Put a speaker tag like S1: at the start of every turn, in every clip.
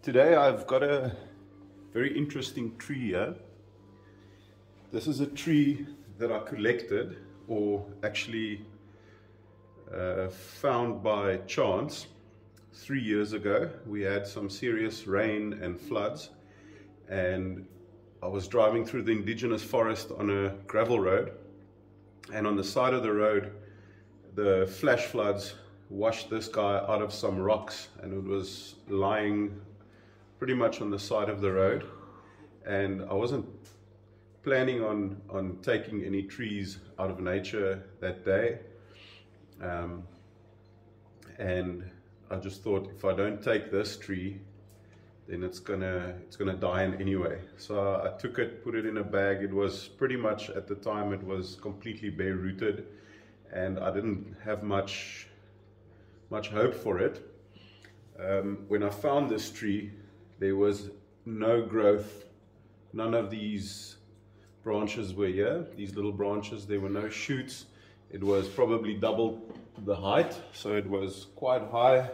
S1: Today I've got a very interesting tree here. This is a tree that I collected or actually uh, found by chance three years ago. We had some serious rain and floods and I was driving through the indigenous forest on a gravel road and on the side of the road the flash floods washed this guy out of some rocks and it was lying pretty much on the side of the road. And I wasn't planning on on taking any trees out of nature that day. Um, and I just thought if I don't take this tree then it's gonna it's gonna die in anyway. So I took it put it in a bag. It was pretty much at the time it was completely bare rooted and I didn't have much much hope for it. Um, when I found this tree there was no growth. None of these branches were here. These little branches there were no shoots. It was probably double the height so it was quite high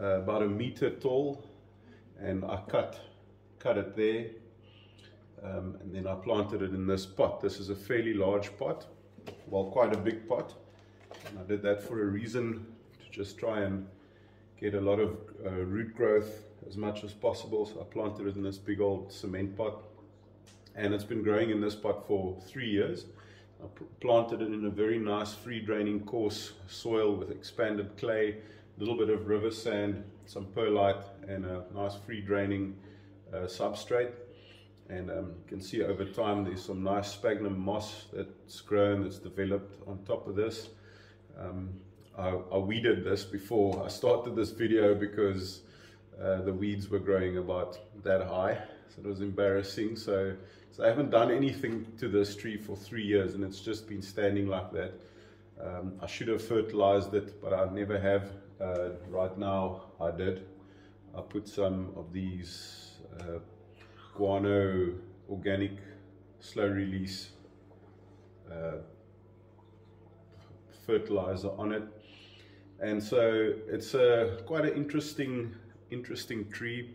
S1: uh, about a meter tall. And I cut cut it there um, and then I planted it in this pot. This is a fairly large pot well quite a big pot. And I did that for a reason to just try and get a lot of uh, root growth as much as possible. So I planted it in this big old cement pot and it's been growing in this pot for three years. I planted it in a very nice free draining coarse soil with expanded clay a little bit of river sand some perlite and a nice free draining uh, substrate. And um, you can see over time there's some nice sphagnum moss that's grown that's developed on top of this. Um, I, I, weeded this before I started this video because uh, the weeds were growing about that high so it was embarrassing. So so I haven't done anything to this tree for three years and it's just been standing like that. Um, I should have fertilized it but I never have. Uh, right now I did. I put some of these uh, guano organic slow release uh, fertilizer on it. And so it's a quite an interesting interesting tree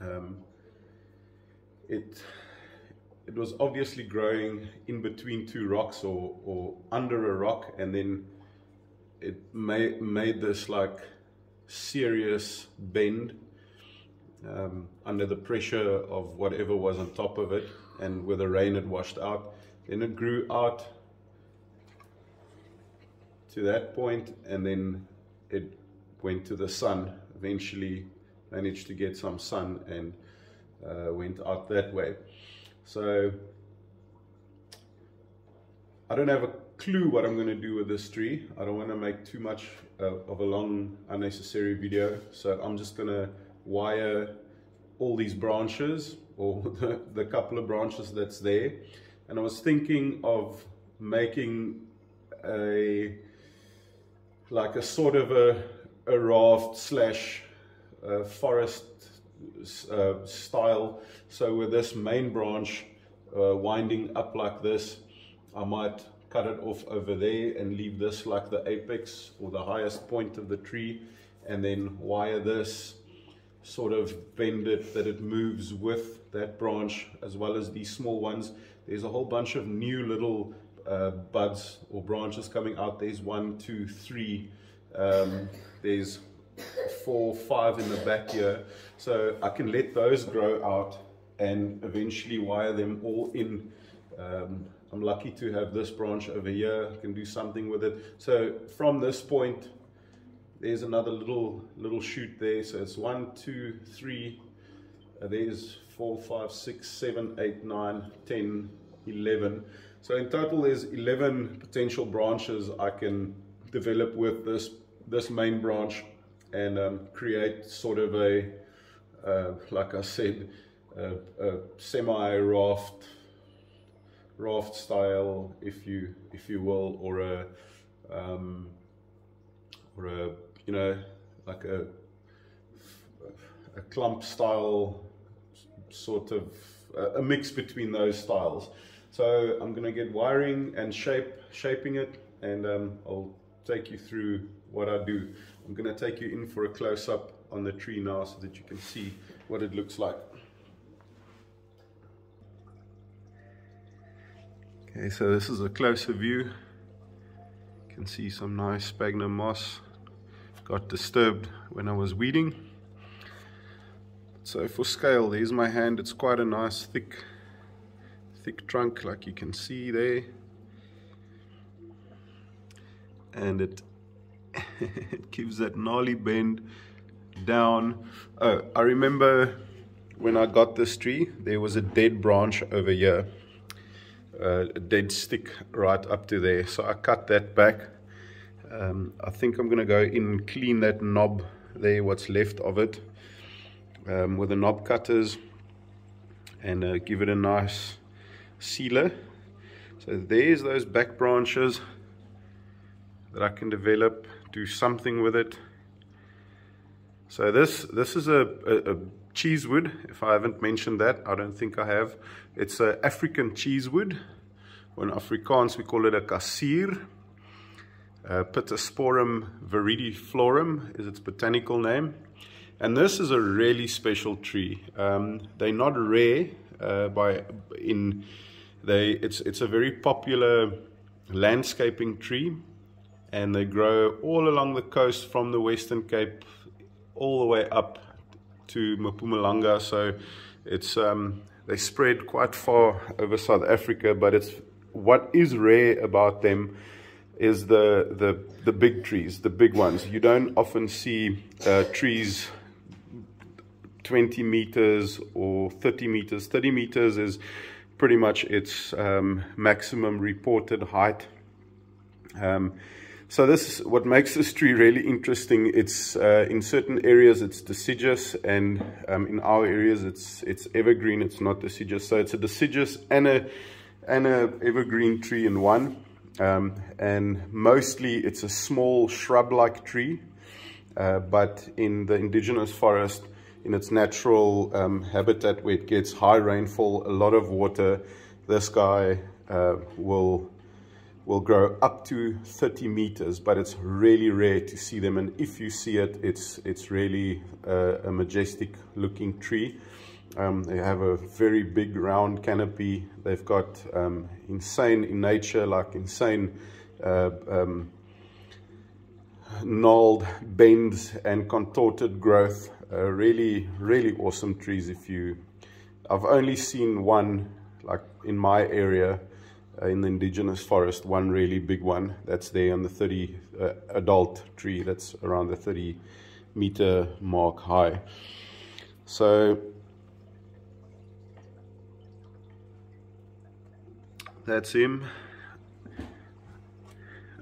S1: um, it it was obviously growing in between two rocks or, or under a rock and then it made, made this like serious bend um, under the pressure of whatever was on top of it and with the rain it washed out. Then it grew out to that point and then it went to the sun. Eventually managed to get some sun and uh, went out that way. So I don't have a clue what I'm going to do with this tree. I don't want to make too much uh, of a long unnecessary video. So I'm just going to wire all these branches or the, the couple of branches that's there. And I was thinking of making a like a sort of a, a raft slash uh, forest uh, style. So with this main branch uh, winding up like this, I might cut it off over there and leave this like the apex or the highest point of the tree and then wire this sort of bend it that it moves with that branch as well as these small ones there's a whole bunch of new little uh, buds or branches coming out there's one two three um, there's four five in the back here so I can let those grow out and eventually wire them all in um, I'm lucky to have this branch over here. I can do something with it. So from this point, there's another little little shoot there. So it's one, two, three. Uh, there's four, five, six, seven, eight, nine, ten, eleven. So in total, there's 11 potential branches I can develop with this this main branch and um, create sort of a, uh, like I said, a, a semi-raft raft style, if you if you will, or a um, or a you know like a a clump style sort of a mix between those styles. So I'm going to get wiring and shape shaping it, and um, I'll take you through what I do. I'm going to take you in for a close up on the tree now so that you can see what it looks like. Okay, so this is a closer view. You can see some nice sphagnum moss. Got disturbed when I was weeding. So for scale, there's my hand. It's quite a nice thick, thick trunk like you can see there. And it, it gives that gnarly bend down. Oh, I remember when I got this tree, there was a dead branch over here. Uh, a dead stick right up to there. So I cut that back. Um, I think I'm going to go in clean that knob there, what's left of it um, with the knob cutters and uh, give it a nice sealer. So there's those back branches that I can develop, do something with it. So this this is a, a, a cheesewood, if I haven't mentioned that, I don't think I have. It's an African cheesewood. In Afrikaans we call it a kasuur. Uh, Pittosporum viridiflorum is its botanical name. And this is a really special tree. Um, they're not rare uh, by in they it's it's a very popular landscaping tree and they grow all along the coast from the Western Cape all the way up to Mpumalanga. So it's um, they spread quite far over South Africa, but it's what is rare about them is the the the big trees, the big ones. You don't often see uh, trees 20 meters or 30 meters. 30 meters is pretty much its um, maximum reported height. Um, so this is what makes this tree really interesting. It's uh, in certain areas it's deciduous, and um, in our areas it's it's evergreen. It's not deciduous, so it's a deciduous and a and a evergreen tree in one. Um, and mostly it's a small shrub-like tree, uh, but in the indigenous forest in its natural um, habitat where it gets high rainfall, a lot of water, this guy uh, will will grow up to 30 meters, but it's really rare to see them. And if you see it, it's it's really a majestic looking tree. Um, they have a very big round canopy. They've got um, insane in nature, like insane uh, um, gnarled bends and contorted growth uh, really, really awesome trees. If you, I've only seen one, like in my area, uh, in the indigenous forest, one really big one. That's there on the 30 uh, adult tree. That's around the 30 meter mark high. So that's him.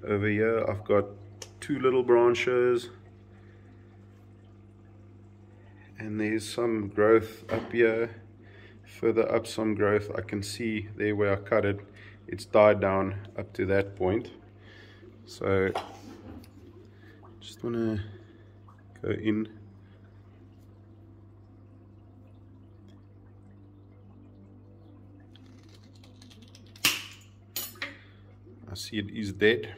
S1: Over here, I've got two little branches and there's some growth up here further up some growth I can see there where I cut it it's died down up to that point so just want to go in I see it is dead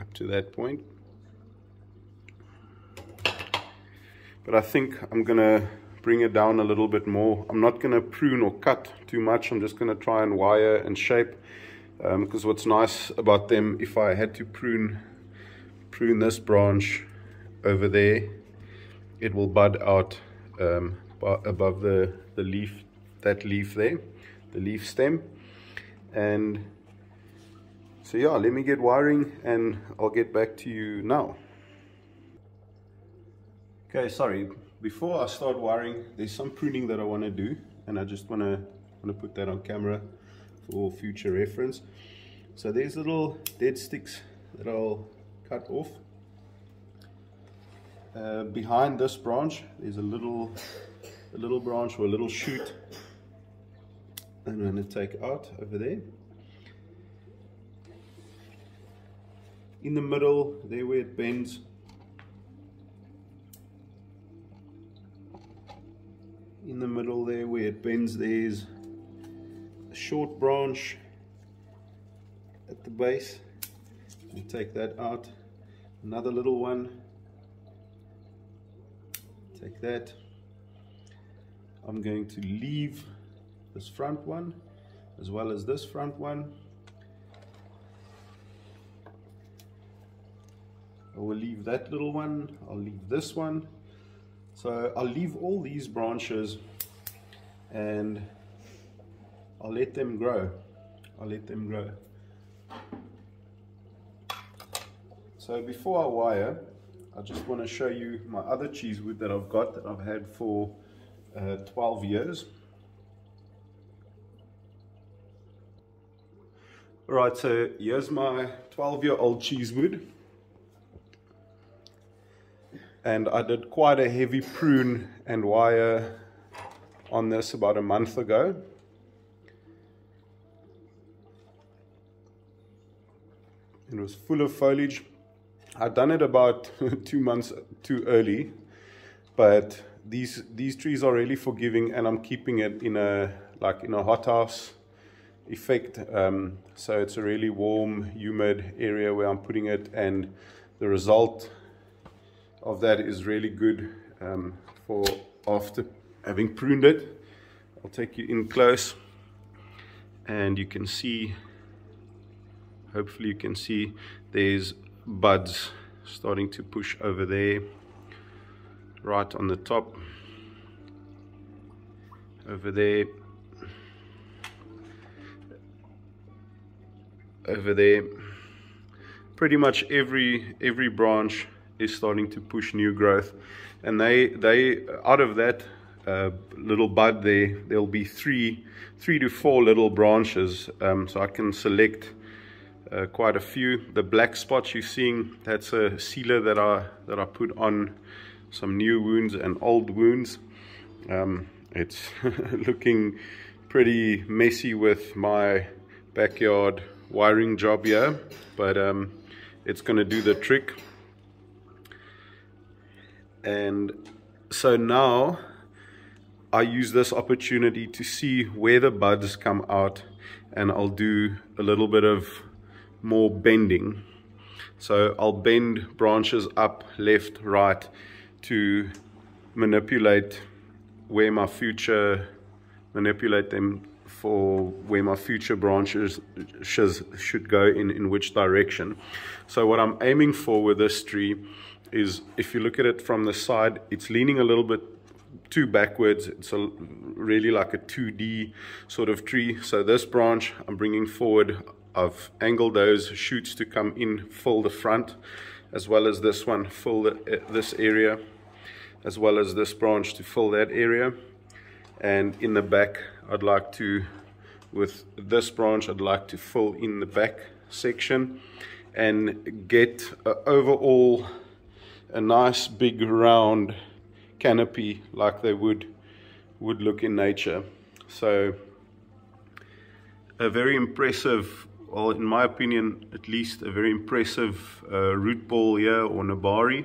S1: up to that point but I think I'm gonna bring it down a little bit more. I'm not gonna prune or cut too much. I'm just gonna try and wire and shape because um, what's nice about them, if I had to prune, prune this branch over there, it will bud out um, above the, the leaf, that leaf there, the leaf stem. And so yeah, let me get wiring and I'll get back to you now. Okay, sorry, before I start wiring, there's some pruning that I want to do, and I just want to want to put that on camera for future reference. So there's little dead sticks that I'll cut off. Uh, behind this branch, there's a little, a little branch or a little shoot I'm going to take out over there. In the middle, there where it bends, in the middle there where it bends there's short branch at the base. And take that out. Another little one. Take that. I'm going to leave this front one as well as this front one. I will leave that little one. I'll leave this one. So I'll leave all these branches and I'll let them grow. I'll let them grow. So before I wire I just want to show you my other cheese wood that I've got that I've had for uh, 12 years. Alright, so here's my 12 year old cheese wood. And I did quite a heavy prune and wire on this about a month ago. It was full of foliage. I'd done it about two months too early, but these these trees are really forgiving, and I'm keeping it in a like in a hothouse effect. Um, so it's a really warm, humid area where I'm putting it, and the result of that is really good um, for after having pruned it. I'll take you in close and you can see, hopefully you can see there's buds starting to push over there, right on the top, over there, over there. Pretty much every every branch is starting to push new growth and they they out of that uh, little bud there there'll be three three to four little branches um, so I can select uh, quite a few. The black spots you're seeing that's a sealer that I that I put on some new wounds and old wounds. Um, it's looking pretty messy with my backyard wiring job here but um, it's gonna do the trick. And so now I use this opportunity to see where the buds come out and I'll do a little bit of more bending so I'll bend branches up left right to manipulate where my future manipulate them for where my future branches should go in in which direction so what I'm aiming for with this tree is if you look at it from the side, it's leaning a little bit too backwards. It's a, really like a 2D sort of tree. So this branch I'm bringing forward, I've angled those shoots to come in, fill the front, as well as this one, fill the, eh, this area, as well as this branch to fill that area. And in the back, I'd like to, with this branch, I'd like to fill in the back section and get overall a nice big round canopy like they would would look in nature so a very impressive well in my opinion at least a very impressive uh, root ball here or nebari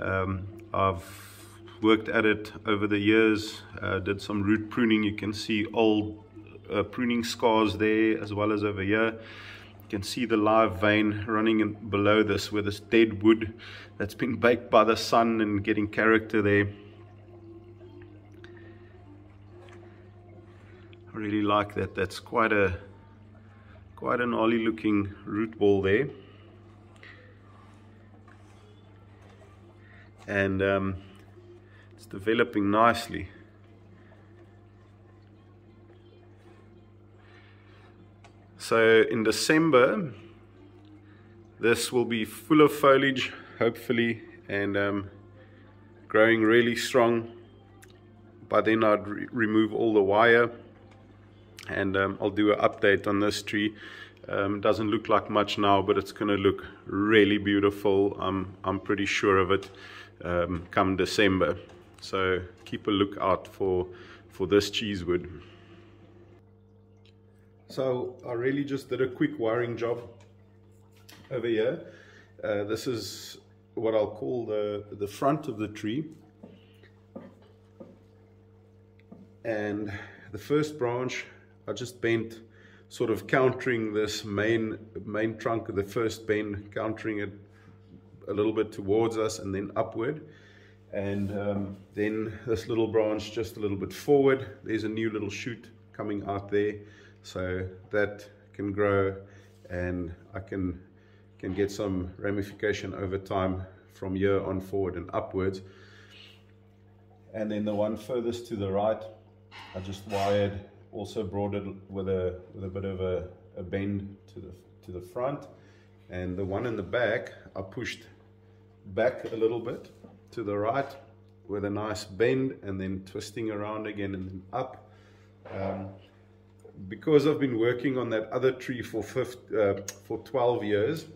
S1: um, I've worked at it over the years uh, did some root pruning you can see old uh, pruning scars there as well as over here You can see the live vein running in below this with this dead wood that's been baked by the sun and getting character there. I really like that. That's quite a quite an gnarly looking root ball there. And um, it's developing nicely. So in December, this will be full of foliage, hopefully, and um, growing really strong. By then I'd re remove all the wire and um, I'll do an update on this tree. Um, doesn't look like much now, but it's going to look really beautiful. I'm, I'm pretty sure of it um, come December. So keep a look out for, for this cheesewood. So I really just did a quick wiring job over here. Uh, this is what I'll call the, the front of the tree. And the first branch I just bent sort of countering this main main trunk of the first bend, countering it a little bit towards us and then upward. And um, then this little branch just a little bit forward, there's a new little shoot coming out there. So that can grow and I can, can get some ramification over time from here on forward and upwards. And then the one furthest to the right, I just wired, also brought it with a, with a bit of a, a bend to the, to the front. And the one in the back, I pushed back a little bit to the right with a nice bend and then twisting around again and then up. Um, because I've been working on that other tree for, 50, uh, for 12 years,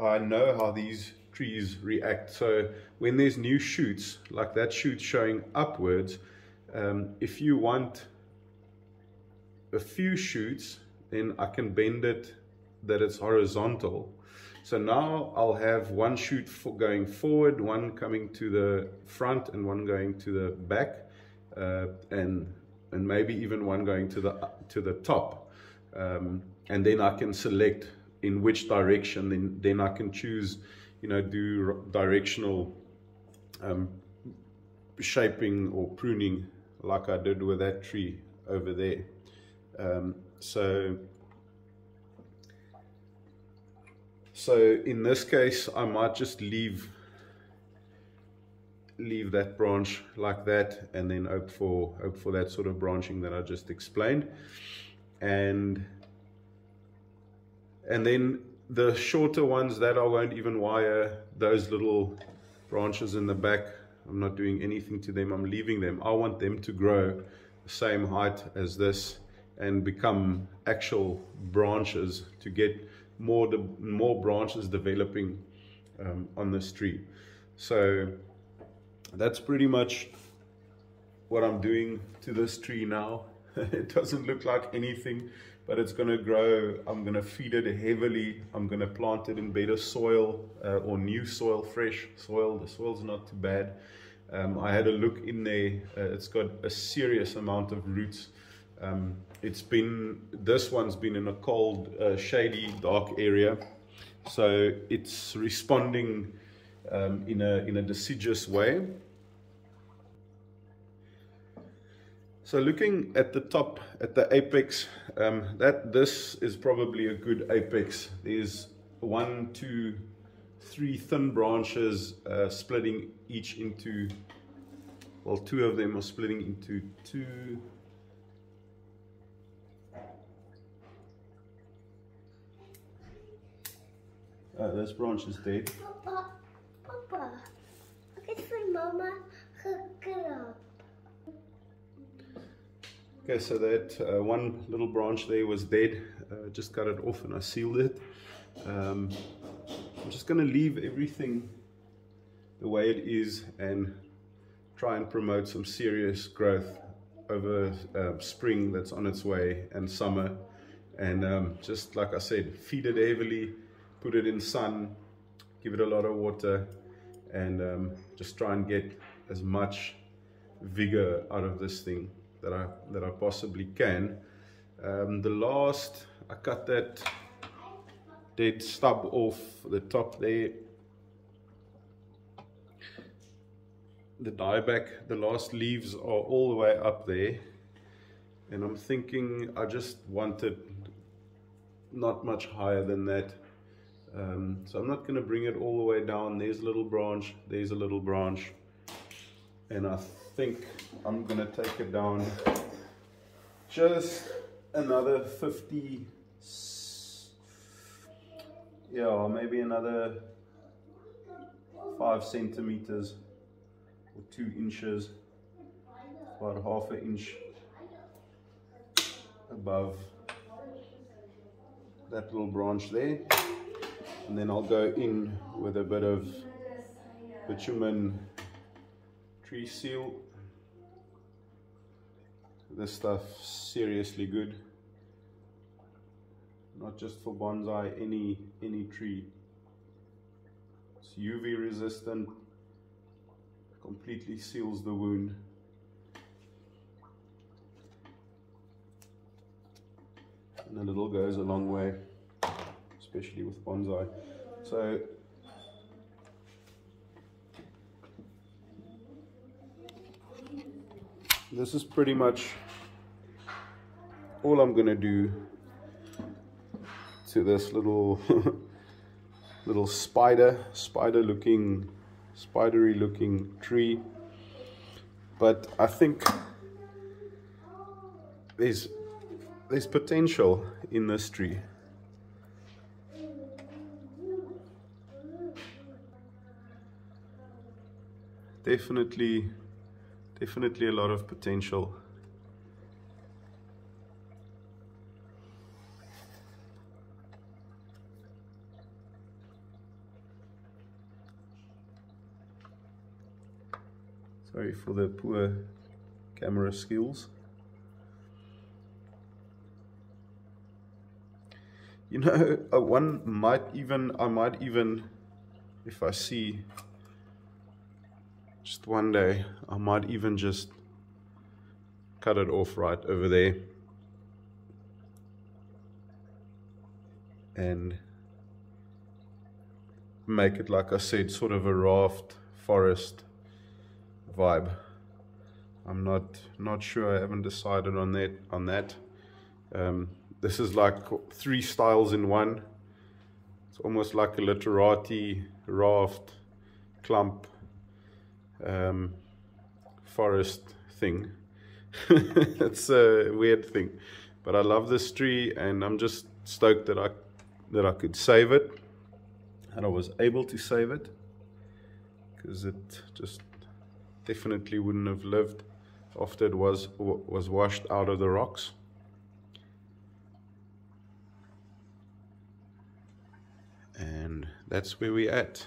S1: I know how these trees react. So when there's new shoots, like that shoot showing upwards, um, if you want a few shoots, then I can bend it that it's horizontal. So now I'll have one shoot for going forward, one coming to the front and one going to the back, uh, and and maybe even one going to the to the top. Um, and then I can select in which direction. Then then I can choose, you know, do directional um, shaping or pruning like I did with that tree over there. Um, so So in this case, I might just leave leave that branch like that and then hope for hope for that sort of branching that I just explained. And and then the shorter ones that I won't even wire those little branches in the back. I'm not doing anything to them. I'm leaving them. I want them to grow the same height as this and become actual branches to get more de more branches developing um, on this tree. So that's pretty much what I'm doing to this tree now. it doesn't look like anything, but it's going to grow. I'm going to feed it heavily. I'm going to plant it in better soil uh, or new soil, fresh soil. The soil's not too bad. Um, I had a look in there. Uh, it's got a serious amount of roots. Um, it's been, this one's been in a cold, uh, shady, dark area. So it's responding um, in, a, in a deciduous way. So looking at the top, at the apex, um, that this is probably a good apex. There's one, two, three thin branches uh, splitting each into, well, two of them are splitting into two, Uh, this branch is dead.
S2: Papa, Papa, ek het vir mamma gekrap.
S1: Okay, so that uh, one little branch there was dead. Uh, just cut it off and I sealed it. Um, I'm just going to leave everything the way it is and try and promote some serious growth over uh, spring that's on its way and summer. And um, just like I said, feed it heavily, put it in sun, give it a lot of water, and um, just try and get as much vigor out of this thing that I that I possibly can. Um, the last I cut that dead stub off the top there. The dieback, the last leaves are all the way up there. And I'm thinking I just wanted not much higher than that um, so I'm not going to bring it all the way down. There's a little branch, there's a little branch. And I think I'm going to take it down just another 50, yeah, or maybe another five centimeters or two inches, about half an inch above that little branch there and then I'll go in with a bit of bitumen tree seal. This stuff seriously good. Not just for bonsai any any tree. It's UV resistant completely seals the wound. And a little goes a long way especially with bonsai. So this is pretty much all I'm gonna do to this little little spider spider looking spidery looking tree but I think there's there's potential in this tree definitely definitely a lot of potential. Sorry for the poor camera skills. You know uh, one might even I might even if I see just one day, I might even just cut it off right over there. And make it, like I said, sort of a raft forest vibe. I'm not not sure. I haven't decided on that. On that, um, this is like three styles in one. It's almost like a literati raft clump um, forest thing. it's a weird thing, but I love this tree, and I'm just stoked that I that I could save it, and I was able to save it because it just definitely wouldn't have lived after it was was washed out of the rocks. And that's where we're at.